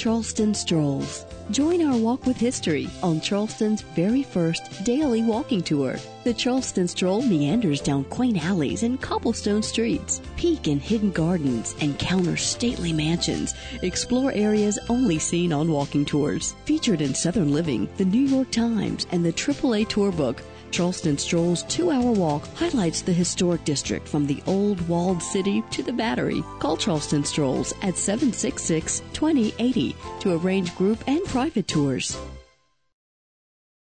Charleston Strolls. Join our walk with history on Charleston's very first daily walking tour. The Charleston Stroll meanders down quaint alleys and cobblestone streets, peek in hidden gardens, encounter stately mansions, explore areas only seen on walking tours. Featured in Southern Living, the New York Times, and the AAA Tour Book, Charleston Stroll's two hour walk highlights the historic district from the old walled city to the battery. Call Charleston Strolls at 766 2080 to arrange group and private tours.